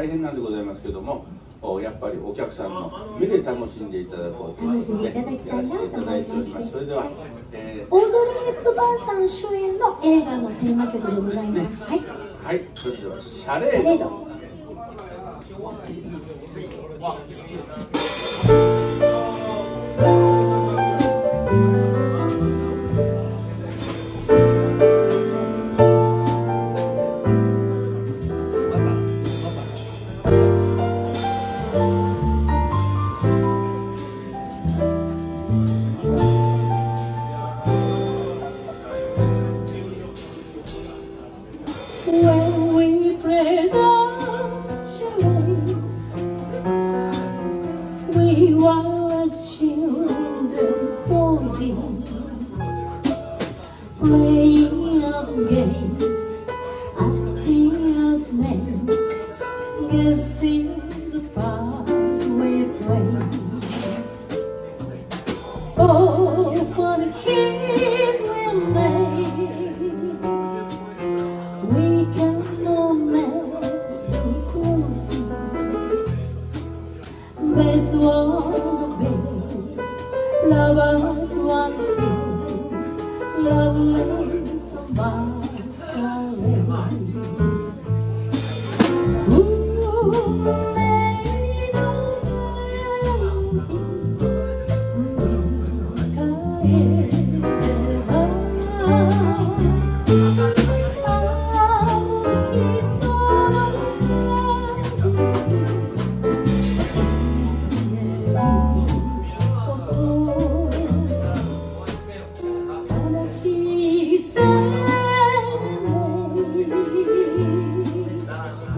大変なんでございますけどもやっぱりお客さんの目で楽しんでいただこうと楽しんでいただきたいなと思います。それでは、えー、オードリー・ヘップバーンさん主演の映画のテーマ曲でございます、ね、はい、はい、それではシャレード Playing games Acting out games, Guessing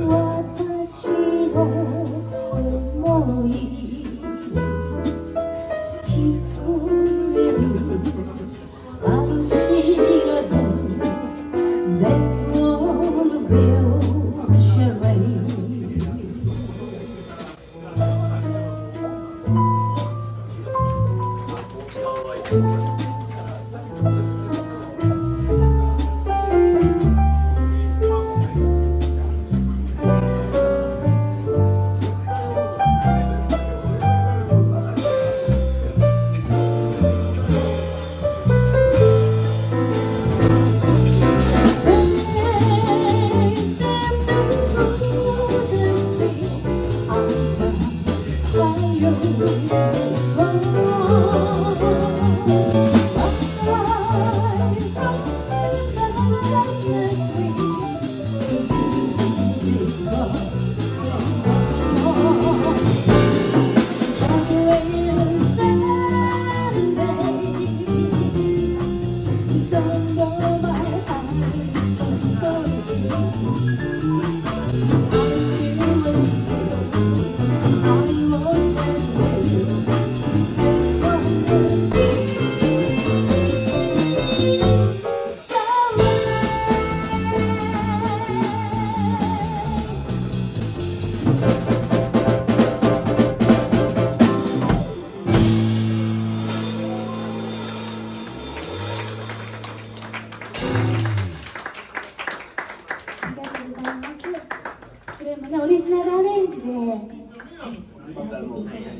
私の思い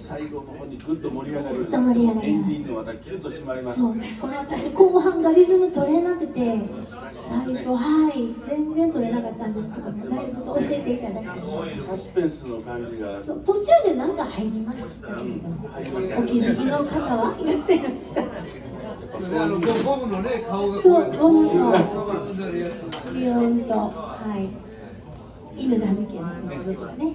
最後の方にぐっと盛り上がると盛り上がエンディングまたキュッと締まります。そうこれ私後半がリズム取れなくて最初はい全然取れなかったんですけどもだいぶと教えていただいて。そういうサスペンスの感じが。そう途中で何か入りましたけれども、お気づきの方は？いらっしゃいますかあの。ゴムのね顔がそうゴムのビヨンと。はい犬神家の一族がね、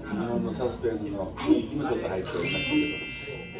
サスペンスの、はい、今ちょっと入っておりますけど、えー